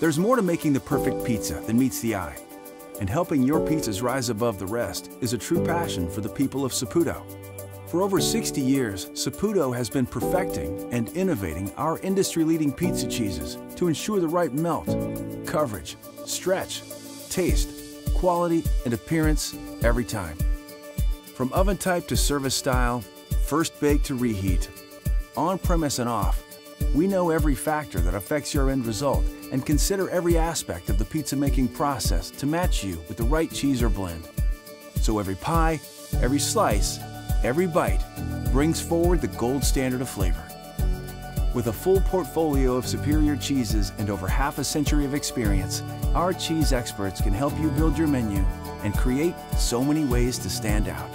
There's more to making the perfect pizza than meets the eye. And helping your pizzas rise above the rest is a true passion for the people of Saputo. For over 60 years, Saputo has been perfecting and innovating our industry-leading pizza cheeses to ensure the right melt, coverage, stretch, taste, quality, and appearance every time. From oven type to service style, first bake to reheat, on premise and off, we know every factor that affects your end result and consider every aspect of the pizza making process to match you with the right cheese or blend. So every pie, every slice, every bite brings forward the gold standard of flavor. With a full portfolio of superior cheeses and over half a century of experience, our cheese experts can help you build your menu and create so many ways to stand out.